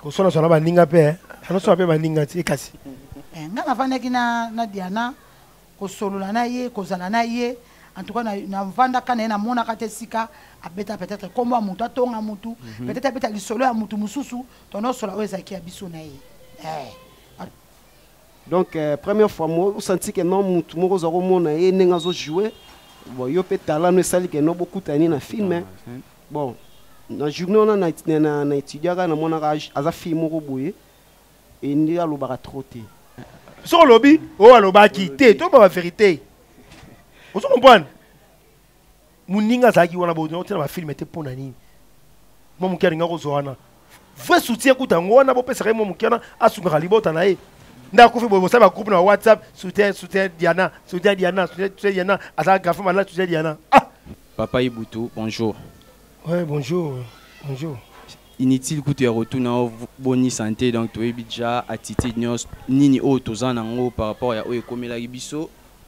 koswana swana baninga mpe eh. anoswana mpe baninga ti kasi eh, nga nafandaki na, na diana kosolola na ye kozala na ye en tout cas navandaka na ye namonaka te esika abeta peut-être nkombo ya motu atonga motu mhm. peut-être abeta lisolo ya motu mosusu tonosola oyo ezalaki ya biso na ye eh. donc euh, première fois mo osanti ke no motu moko oza komona ye ndenge azo joue bon yo mpe talent no esali ke no bokutani na film ah, hein. bon na journée wana na, na, na, na étudiaka namonaka aza fille moko boye e nde alobaka trop te soki olobi oyo alobaki te toyeba ba verité ozo comprendre moninga azalaki wana botina bafilme te mpo na nini mwa moke alinga kozwa wana vrai soutien kuta yango wana bopesaka ye mwa moke wana asungaka libota na ye nde akufi boye bosala bagroupe na whatsapp soutien soutien diana soutien diana soutien diana azalaka grafe malala soutien diana ah! papa ibutu bonjour ouais bonjour bonjour inutile kutu ya kotuna o boni sante donc toyebi deja attitude nyonso nini oyo toza nango par rapport ya oyo ekomelaki biso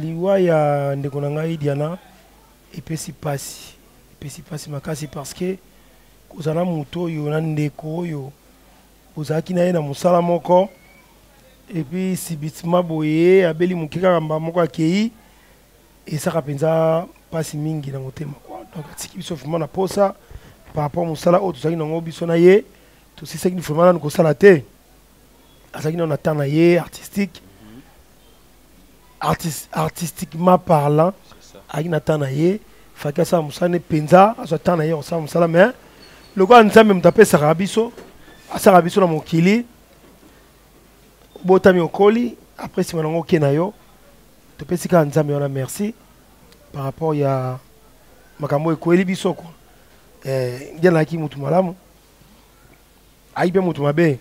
liwa ya ndeko na ngai Diana epesi pasi epesi pasi makasi parce que kozala na moto oyo na ndeko oyo ozalaki na ye na mosala moko epuis subitement boye abeli moke kaka mba moko akei esaka mpenza mpasi mingi na motema kua donc atiki biso vraimen na posa par rapport mosala oyo tozalaki nango biso na ye tosisaki vraimen nanu kosala te azalaki nano na temps na ye artistique mhm. artist, artistiquement parlant ayaki na temps na ye faki asala mosala ne mpenza azwa temps na ye kosala mosala mais lokola nzambe moto apesaka biso asaka biso na mokili obotami okoli après nsima nango oke na yo topesi kaka nzambe wana merci par rapport ya makambo ekweli biso kua eh, nde nalaki motu malamu ayi mpe moto mabe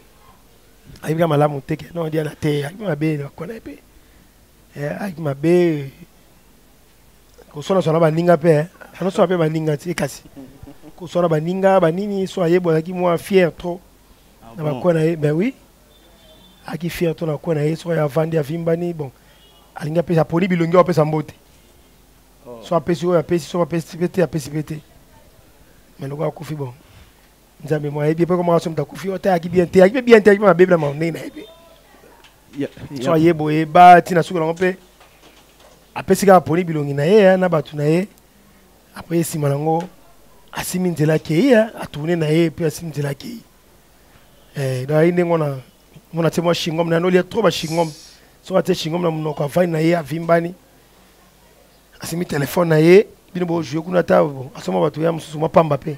ayi mpe malamu te ke non diana te ayi mpe mabe bakona ye mpe eh, ayi mpe mabe koswana swana baninga mpe eh. anoswana mpe baninga ti kasi koswana baninga banini so aye bozalaki mwa fier trop ah na bakwe na ye ben oui aki fier trop na kwe na ye soki aye avandi avimbani bon alingi apesa aponi bilongi oyo apesa mbote oh. so apesi oyo apesi so apesi mpe te apesi mpe te mais lokola akufi bon nzambe mwa ayebi epe koma aso moto akufi ota ayaki bien te ayaki mpe bien te ayaki mpe mabebi na mao ndenge na ye mpe so aye boye ba ntina suka nango mpe apesi kaka poni bilongi na ye na bato na ye apres nsima nango asimi nzela akei atourne na ye mpe asimi nzela akei eh, donc ayi ndenge wana mona tie mwa shingom na nolia trop bashingom soki atie shingom na monoko avani na ye avimbani asimi telefone na ye bino bojue kuna ata asoma bato ya mosusu mwa pamba mpe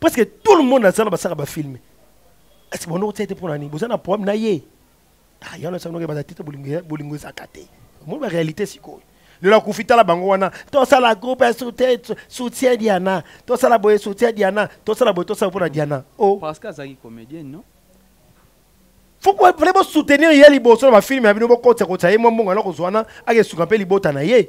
presque tout le monde aza na basaka bafilme esi bondo kotia te mpo na nini boza na problème na ye ah, yango na sanoke bazali te bolingo ezaka te omoni baréalité sikoyo lelo akufi tala bango wana tosala groupe ya soutien diana tosala boye soutien diana tosala boye tosala mpo na diana o oh. parce que azalaki comédienne non faut fale bosoutenir ye liboso na bafilme ya bino bokotisa kotisa ye mwa mbongo anakozwa wana akesuka mpe libota na ye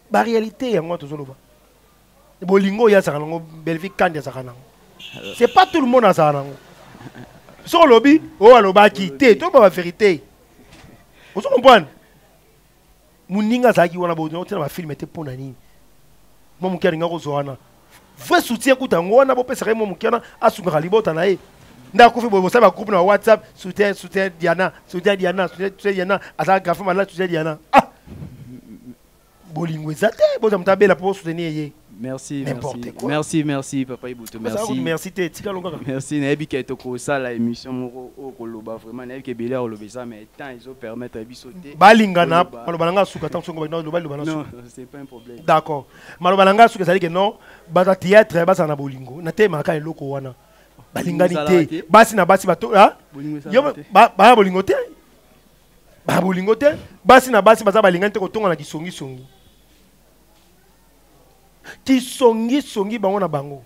ba réalité yango tozo loba bolingo ya azaka nango Bellevue Kandi azaka nango c'est pas tout le monde azaka nango so olobi oyo alobaki te to ba vérité ozo comprendre moninga azalaki wana botina bafilme te mpo na nini mwa moke alinga kozwa wana vrai soutien kuta yango wana bopesaka ye mwa moke wana asungaka libota na ye nde akufi boye bosala bagroupe na whatsapp soutien soutien diana soutien diana soutien diana azalaka grafe malade soutien diana ah bolingo eza te boza moto abela mpo soutenir ye merci merci quoi. merci merci papa ibutu merci merci te tika longa merci nayebi ke tokosala émission moko oyo koloba vraiment nayebi ke ebele akoloba eza mais temps ezo permettre biso te balingana maloba na ngai asuka ntango songo loba loba na suka c'est pas un problème d'accord maloba na ngai asuka ezali ke non baza théâtre bazala na bolingo natemaka eloko wana balingani te basi na basi bato ah? baya bolingo te ba bolingo te basi na basi baza balingani te kotonga na kisongisongi kisongisongi bango na bango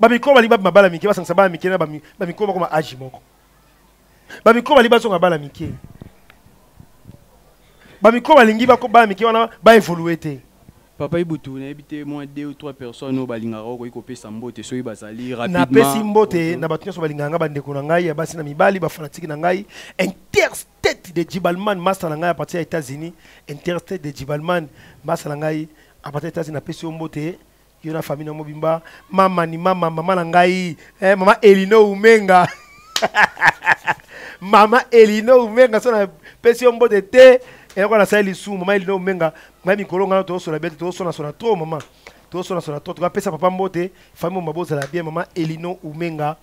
bamikolo balingi babi mabala mike basangisa bana mike na bamikolo bakoma age moko bamikolo balingi bazonga bana mike bamikolo balingi bana mike wana baevolue te Papa Ibutu, nayebi te moins deux ou trois personnes oyo balingaka oyo okoki kopesa mbote soki bazali rapidement. Napesi mbote na bato nyonso balingaka ngai bandeko na ngai ya basi na mibali bafanatiki na ngai Interstate de Jibalman masta na ngai apartir ya États-Unis Interstate de Jibalman masta na ngai apartir ya États-Unis napesi yo mbote yo na famille na mobimba mama ni mama mama na ngai eh, mama Elino Umenga mama Elino Umenga so napesi yo mbote te eloko nasali lisumu mama Elino Umenga ngai mikolo ngai tozosola bete tozosonasona trop mama tozosonasona trop tokapesa papa mbote famille moma bozala bien mama elino umenga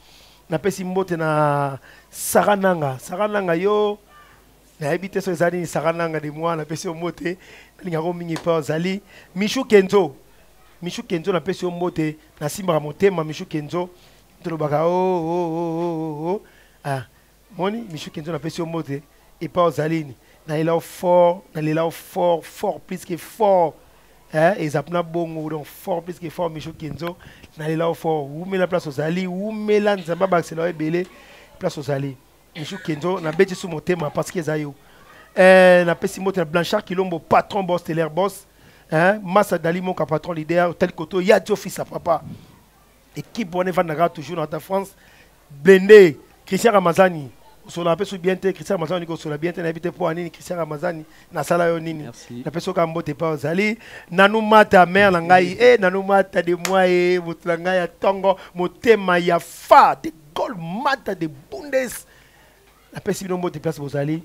napesi mbote na sara nanga sara nanga yo nayebi te so eza nini sara nanga de moi napesi yo mbote nalingako mingi mpe ozali michou kenzo michou kenzo napesi yo mbote nasimbaka motema michou kenzo tolobaka o oh, oh, oh, ah, moni michou kenzo napesi yo mbote epa ozalini nalela yo fort nalela yo fort fort plus que fort eh, eza na bongo donc fort plus que fort michou kenzo nalela yo fort wumela place ozali wumela nzambe abakisela yo ebele place ozali michou kenzo nabeti su motema parce que eza yo eh, napesi mbote na blanchard kilombo patron boss teler boss eh, masa dali moka patron leader otali koto ya diofisa papa Equipe wana evandaka toujours na ta France. Blende, Christian Ramazani. osola pe so bien te christian ramazani olingi osola bien te nayebi te mpo ya nini christian ramazani nasala yo nini napesi oka mbote pa ozali nanu mata mare na ngai e eh, nanu mata de moi e moto na ngai ya ntongo motema ya fa de gol mata de bundes napesi bino mbote place bozali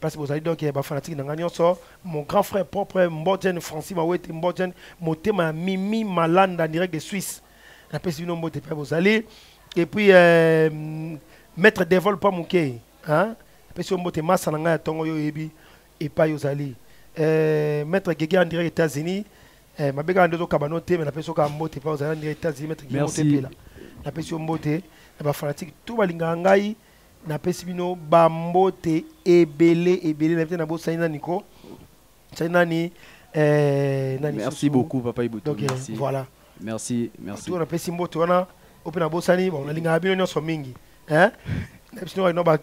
place bozali donc eh, bafanatike na ngai nyonso mon grand frère propre mbojen francis mawete mbojen motema ya mimi malanda direct de suisse napesi bino mbote place bozali et puis euh, maître devol pa moke hein? apesi yo mbote masa na ngai ya ntongo yo oyebi epai ozali euh, maître gege en direct états-unis eh, mabe kaka nde ozokaba no te me napesi yo kaka mbote epai ozali en direct états-unis maître gege motepela napesi yo mbote na bafanatike to balingaka ngai napesi bino bambote ebele ebele na bite na bosani nani ko sani nani eh, nani merci susu. beaucoup papa ibuto okay, merci. voilà merci merci napesi mbote wana oyo mpe nabosani bon nalingaka bino nyonso mingi hein?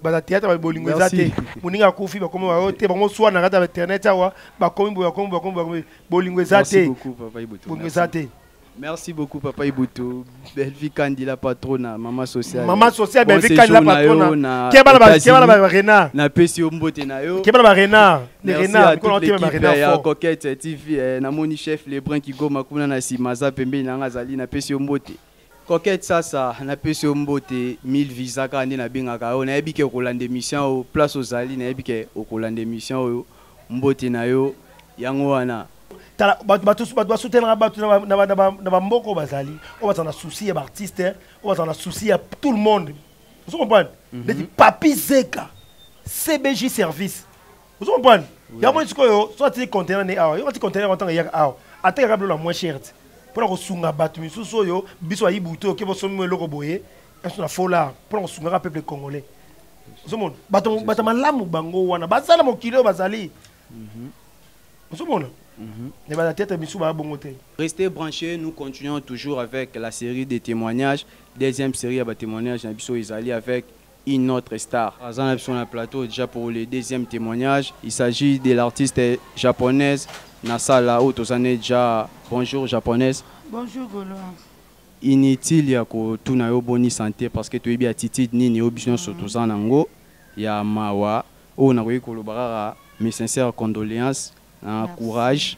baza théâtre ba bolingo eza te moninga akufi bakomi bayo te bango swa na kati ya internet awa bakomi boye bakomi bakomi bakomi bolingo eza te bolingo eza te Merci beaucoup papa Ibutu. Bellevue Kandi la patrona, maman sociale. Maman sociale Bellevue Kandi la patrona. Keba la keba la Rena. Na pesi ombote na yo. Keba la Rena. Les Rena ko lanti ma Rena fort. Eh, coquette eh, TV eh, na moni chef Lebrun qui goma kuna na sima za pembe na ngazali na pesi ombote. Coquette sasa na pesi ombote 1000 visa ka nde na bengaka yo na yebi ke okolanda émission o place ozali na yebi ke okolanda émission oyo mbote na yo yango wana. tala bato bato bato basutenaka bato na bamboka oyo bazali oyo bazala na souci ya baartiste oyo bazala na souci ya tout le monde ozo comprendre mhm. ndeti papi zeka cbg service ozo comprendre yango sikoyo so atiki contener ne awa yo atiki contener yango ntango eyaka awa atekaka bilo na moins cher te mpo na kosunga bato misusu oyo biso bayi butu oke bosomi eloko boye biso na folar mpo na kosungaka peuple congolais ozomona bato malamu bango wana baza na mokili oyo bazali ozomona mais bana tete misu baya bongo te restez branché nous continuons toujours avec la série des témoignages deuxième série ya batémoignage na biso ezali avec une autre star aza na biso na plateau déjà pour le deuxième témoignage il s'agit de l'artiste japonaise nasala oyo toza ne déjà bonjour japonaise bonjour golois inutile ya kotuna yo boni sante parce que toyebi attitude nini oyo biso nyonso toza na yango ya mawa Oyo nakoki koloba kaka mes sincères condoleances na courage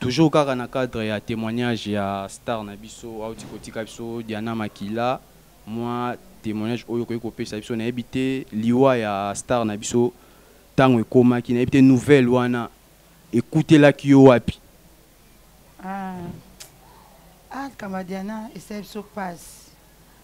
toujours kaka na cadre ya temoignage ya star na biso auti kotika biso Diana Makila mwa temoignage oyo okoki kopesa biso nayebi te liwa ya star na biso ntango ekomaki nayebi te nouvelle wana ekutelaki yo wapi ah, ah kama Diana esali biso pasi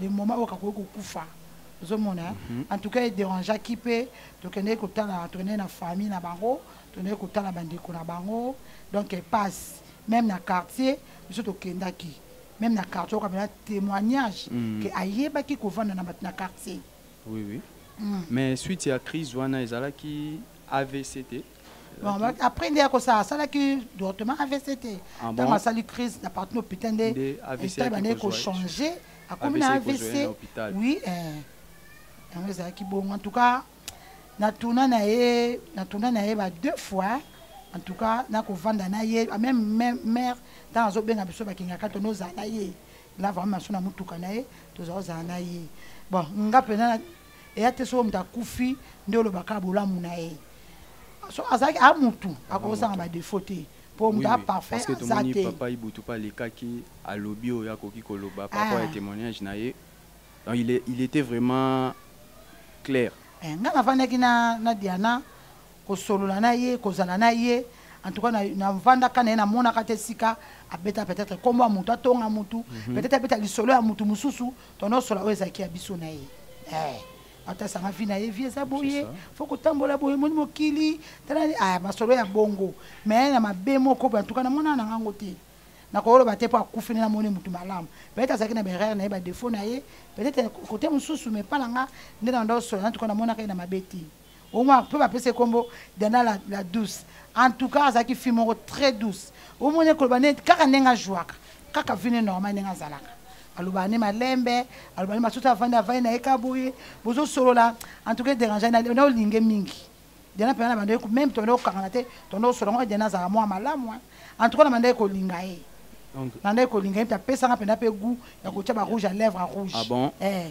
le moment oyo kakoki kokufa ozomona mhm. en tout cas ederangeaki mpe tokendeki kotala tokendeki na famille na bango tokendeki kotala bandeko na bango donc epasse même na quartier biso tokendaki même na quartier okamela ah, témoignage mm. ke ayebaki kovanda na bato na quartier oui, oui. Mm. mais suite ya crise wana ezalaki avc te Bon, ba- après nde akosala asalaki directement avc te Ah bon? ntango asali crise na parti na hôpital nde Nde AVC etat yaki ebandaki kozwa ye. kochange akomi na AVC ekozwa ye na avc hôpital. oui eh. yango ezalaki bongo en tout cas na tourna na ye na tourna na ye ba deux fois en tout cas nakovanda na ye Ah, même même mère ntango azobenga biso bakingaka to nozala na ye la vraiment maso na motuka na ye tozala kozala na ye bon nga mpenza na- eya te soki moto akufi nde oloba kaka bolamu na ye so azalaki a mutu akosanga badefaut te mpo moto aparfait aza te papa ibutu mpe alekaki alobi oyo akoki koloba par rapport ya ah. témoignage na ye donc il, est, il était vraiment clair eh, ngai nafandaki na, na diana kosolola na ye kozala na ye en tout cas na, na vanda kana na mona kate sika abeta peut-être kombo ya mutu atonga mutu mm -hmm. peut-être abeta lisolo ya mutu mususu tono sola oyo ezalaki ya biso na ye eh ata sanga vie na ye vie eza boye fo kotambola boye moni mokili tala ah masolo ya bongo mais na mabe moko en tout cas na mona na ngango te nakoloba te mpo akufi nde namoni motu malamu peut-être azalaki na berere na ye badefaut na ye peut-être kote mosusu mais mpa na nga nde na nda osola na tuka namonaka ye na mabe te au moins mpe bapesa ekombo dana la, la douce en tout cas azalaki fille moko très douce omoni ekoloba ne kaka ndenge ajouaka kaka vine normal ndenge azalaka alobaka ne malembe aloba ne masusu avandi avandi na ye ka boye bozosolola en tout cas dérange na olinge mingi diana mpena na bandaki meme tobandaki kokangana te tobandaki kosolola ngo diana azalaka mwa malamu en tout cas na bandaki kolinga ye nandaki kolinga ye mpe apesanga mpenza mpe gout ya kotya barouge ya lèvre ya rouge ah bon? eh.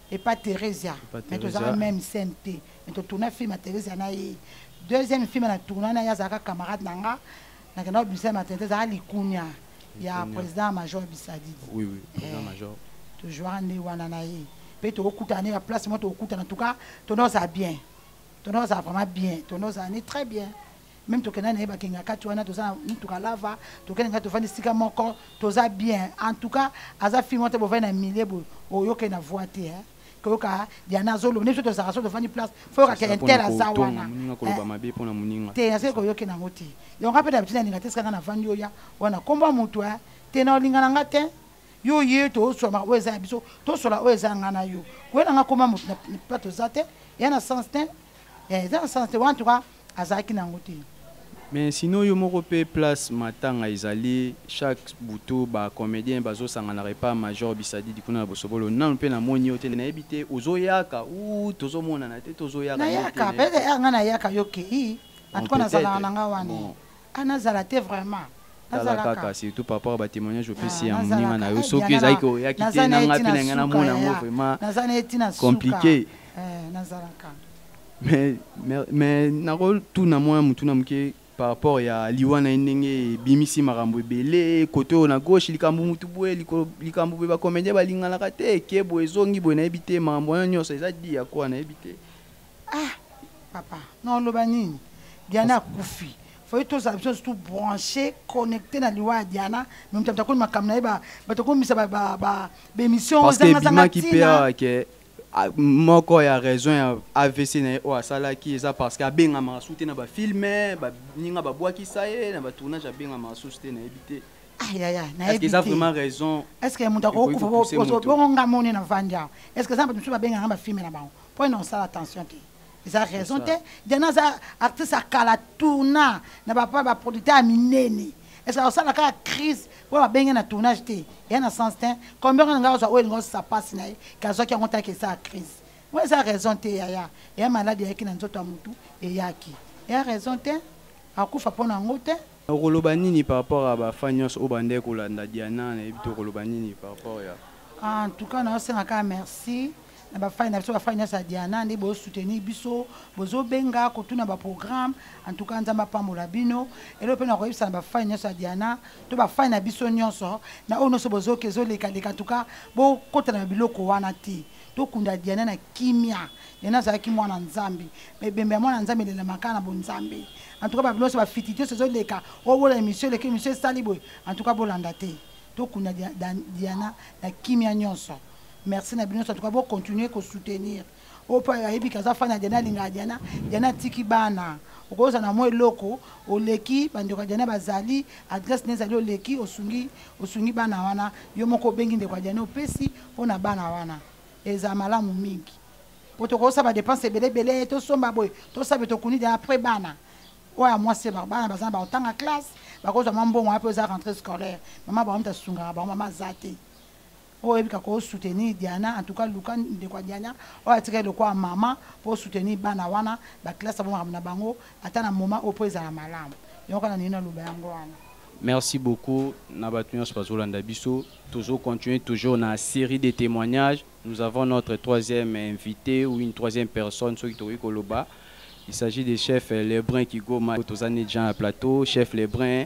epa Theresia mais tozaka même scène te mais totourna film ya Theresia na ye deuxième film na tourna na ye azalaka camarade na nga nakenda kobimisa maternité ezalaka likunia ya président major bisadidi oui, oui, président eh, major tozwaka nde wana na ye mpe tokokutana ne baplace moko tokokutana en tout cas tonoza bien tonoza vraiment bien tonoza ne très bien meme tokenda na ye bakengakati wana toza na mutuka lava tokende ngai tofandi esika moko toza bien en tout cas aza fille moko te bovandi na milie boye oyoke na voi te eh. koyoka diana azoloba nde biso tozalaka so tofandi place fo yoka ke intel aza wana eh. te azali koyoke nango te yango ngai mpe na bitina alinga te esika ngai navandi oya wana nkombo ya motu eh. te na olinga na ngai te yo oye toswama oyo eza ya biso tosola oyo eza ngai na yo koyena ngai koma motu na mpa toza te ya na sens te eh, eza na sens te wana tuka Azalaki na yango te. Mais sinon yo moko pe place matanga ezali chaque butu ba comediens bazo sanganaka epa major bisadidi kuna na bosobolo nanu pe na moni yo te nayebi te ozo yaka ou tozo monana te to ozo yaka nde te nayaka peut-être heure nga nayaka yo okeyi en tout cas nazalaka na nga wana bon Ah, nazala te vraiment. tala kaka surtout par rapport ya batémoignage opesi ya moninga na yo soki ezalaki oyaki te na ngai mpe na ngai namona yango vraiment compliqué mais mais nakotuna mwa motuna moke par rapport ya liwa na ye ndenge ebimisi makambo ebele kote oyo na gauche likambo motu boye likambo boye bacomédien balinganaka te ke boye ezongi boye nayebi te makambo wana nyonso eza di ya koa nayebi te ah papa na oloba nini diana akufi foye tozala biso nyonso tobranche connecte na liwa ya diana me moto atakoni makambo na ye bato akomisa bémission ezangazangabimaki mpe awa ke moko ya raison ya avc na ye oyo asalaki eza parce que abengamaka susu te na bafilme baninga babwakisa ye na batournage abengamaka susu te nayebi te eza vraiment raison estce moto akokufa bongo nga moni na vandi awa estce eza bato mosusu babengaka bafilme na bango point na osala attention te eza raison te diana aza artiste ya kala tourna na bapa baproducteur ya minene ecee osala kaka crise oyo babenge na tournage te eya na sens te combien na ngai ozwa oyo elingi osusa mpasi na ye ke azwaki yango ntaki esala crise oyo eza raison te yaya eya maladi eyaki na nzoto ya motu eyaki eya raison te akufa mpo na yango te okoloba nini par rapport ya bafan nyonso oyo bandeki kolanda diana nayebi te okoloba nini par rapport ya en tout cas naosenga kaka merci na bafani na biso bafani nyonso ya diana nde bosoutenir biso bozobenga kotuna baprogramme en tout cas nzambe apambola bino elo mpe nakoyebisa na bafani nyonso ya diana to bafani na biso nyonso na oyo nyonso bozoki ezolekaleka en tout cas bokotana na biloko wana te tokunda diana na kimia diana azalaki mwana nzambe ma ebembe ya mwana nzambe elelamaka na bonzambe en tout cas babi nyonso bafiti nyonso ezoleka obola oh, émission eleki émission esali boye en tout cas bolanda te tokunda diana na kimia nyonso merci na bino en tout cas bo continuer ko soutenir oyo mpe ayebi ke aza fani ya diana alingaka diana diana atiki bana okoyoza na mwa eloko oleki bandeko ya diana bazali adresse na ezali oleki osungi osungi bana wana yo moko obengi ndeko ya diana opesi mpo na bana wana ezala malamu mingi mpo tokoyosa badepense ebele ebele tosomba boye tosabe tokuni diana après bana oyo ya mwasi bana baza na bakotanga classe bakozwa mwa mbongo wana mpe oza rentrée scolaire mama bango mpe asungaka bango mama aza te po oyebika ko soutenir Diana en tout cas luka ndeko ya Diana oyo atikali lokola maman po soutenir bana wana ba classe na bango makambo na bango ata na moment oyo po ezala malamu yango kaka nalingi naloba yango wana. Merci beaucoup na batu nionso bazolanda biso tozo continuer toujours na serie de temoignages nous avons notre troisième invité ou une troisième personne soki tokoki koloba il s'agit de chef Lebrun Kigoma toza ne Jean ya plateau chef Lebrun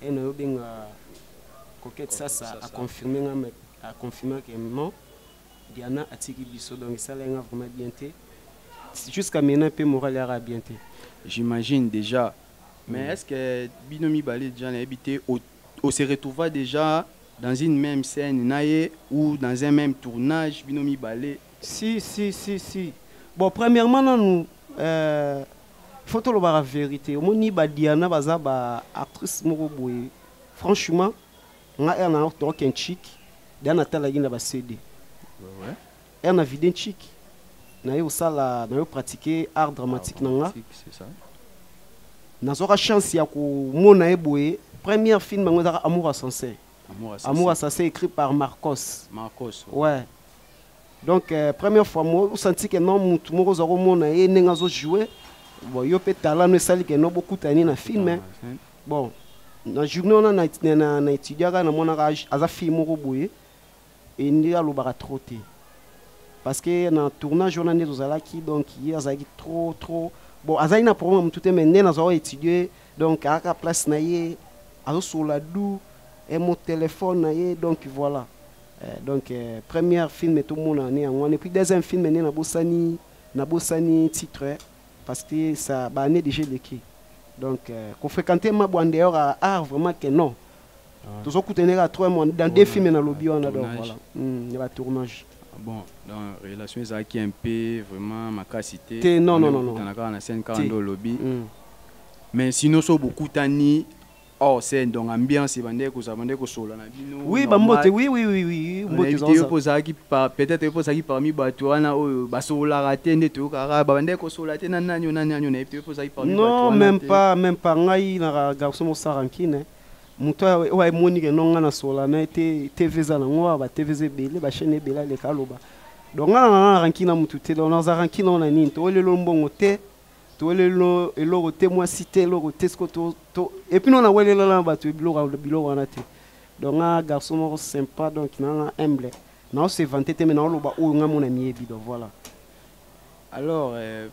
Haine oyo benga coquette sasa a confirmer nga mais a confirmer que non Diana atiki biso donc esala nga vraiment bien te jusqu'à maintenant pe morale yaka bien te j'imagine déjà mais mm. est-ce que bino mibale déjà nayebi te on se retrouva déjà dans une même scène naye ou dans un même tournage bino mibale si si si si bon premièrement nanu euh, faut tolobaka verite omoni ba diana baza ba actrice moko boye franchement nga ere na toroke nchik diana atalaki na ba cd ere na vide nchik naye kosala naye pratique art dramatique na nga nazwaka chance ya komona ye boye première film yango ezaka amour assassin amour assassin écrit par marcos marcos ouais donc euh, première fois mo osanti ke no motu moko oza komona ye ndenge azo joue bon yo mpe talent no esali ke no bokutani na film ah, hein. bon na journée wana na, na, na, na étudiaka namonaka aza fille moko boye e nde alobaka trop te parce que na tournage wana nde tozalaki donc ye azalaki trop trop bon azali na problème motu te mais nde nazalaka étudie donc ayaka place na ye azosolola du e mo telefone na ye donc voilà Eh, donc eh, première film tomona ne yango wana epuis deuxième film nde nabosani nabosani titre eh, parce que ça baane déjà eleki donc eh, kofréquente mabwa ndeor a art vraiment que non ah. tozokutana kaka trois mois dans deux films nalobi wana donc voilà hmm, ya batournage ah bon dans relation ezalaki un peu vraiment makasi te te non non non non kaka na scène kaka nde olobi hmm. mais sinon so bokutani Oh, c'est donc ambiance ebandaki kozala bandaki kosolola na bino. Oui, ba mbote, oui oui oui oui, mbote za. Yo pozaki pa peut-être yo pozaki parmi bato wana oyo basololaka te nde toyokaka babandaki kosolola te na nani oyo na nani oyo nayebi te yo pozaki parmi bato wana. Non, même pas, même pas ngai na garçon mo sara nkine. moto oyo emoni ke no ngai nasolola na ye te tv eza nango awa batv eza ebele bachaine ebele aleka aloba donc ngai nananaka nkina motu te donc nazalaka nkina ona nini to olelo mbongo te tolelo eloko te mwasi te eloko te siko to, to epuis no nawelelala na bato biloko biloko wana te donc nga garçon moko sympa donc nanga humble naosevante te me naoloba oyo nga mona miyebi donc voilà alors euh,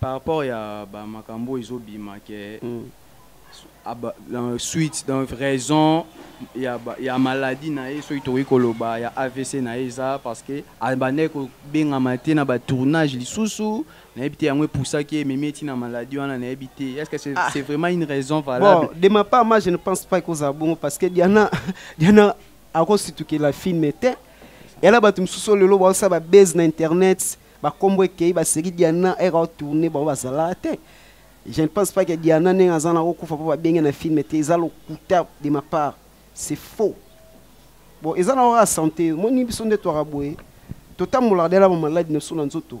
par rapport ya bamakambo oyo ezobima ke mm. aba, dans suite dans raison ya, ya maladie na ye soki tokoki koloba ya avc na ye eza parce que abandaki kobengama te na batournage lisusu nayebi te yango epusaki ye ememi eti na maladie wana nayebi te est ce que c'est ah. c'est vraiment une raison valable bon, de ma part moi je ne pense pas ekozala bongo parce que diana diana akositukela filme te yala bato mosusu oyo lelo baosala babase na internet bakombo ekei baseki diana ere atourne bango bazalaka te je ne pense pas que diana ndenge aza na kokufa mpo babenge na filme te eza lokuta de ma part c'est faux bon eza na oyo asante omoni biso nde twaka boye totambolaka dela bamaladi na biso na nzoto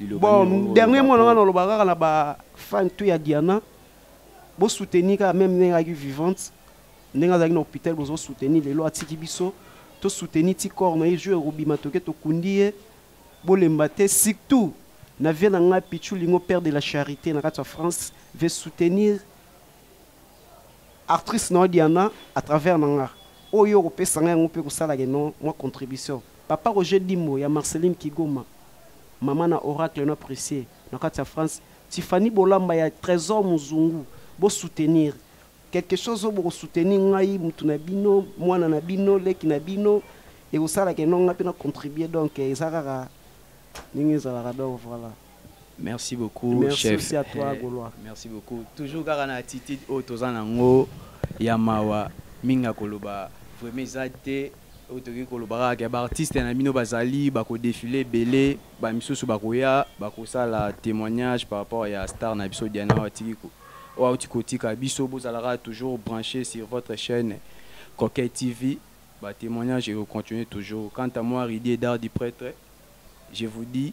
bon dernier mot na nga naloba kaka na ba fan tout ya diana bo soutenir kaka même ndenge azalaki vivante ndenge azalaki na hôpital bozo soutenir lelo atiki biso to soutenir ti corps na ye jour ekobima toke tokundi ye bolemba te surtout na vie na ngai pichu lingo père de la charité na kati ya france ve soutenir Actrice na yo Diana à travers na nga oyo okopesa nga yango mpe kosala ke no mwa contribution papa Roger Dimbo ya Marceline Kigoma mama na Oracle na Precie na kati ya France Tiffany Bolamba ya Tresor Muzungu bo soutenir quelque chose oyo boko soutenir ngai mutu na bino mwana na bino leki na bino ekosala ke no nga mpe na contribuer donc eza kaka ndenge ezalaka donc voilà. Merci beaucoup Merci chef. Merci à toi eh, Golois. Merci beaucoup. Toujours kaka na attitude oyo toza nango ya mawa mingi akoloba vraiment eza te oyo tokoki koloba kaka ya baartiste na bino bazali bakodefile ebele bamisusu bakoya bakosala témoignage par rapport ya star na biso diana watiki oyo auti kotika biso bozalaka toujours branché sur votre chaîne coquet tv batémoignage ekocontinue toujours quant à moi ridie dart du prêtre je vous dis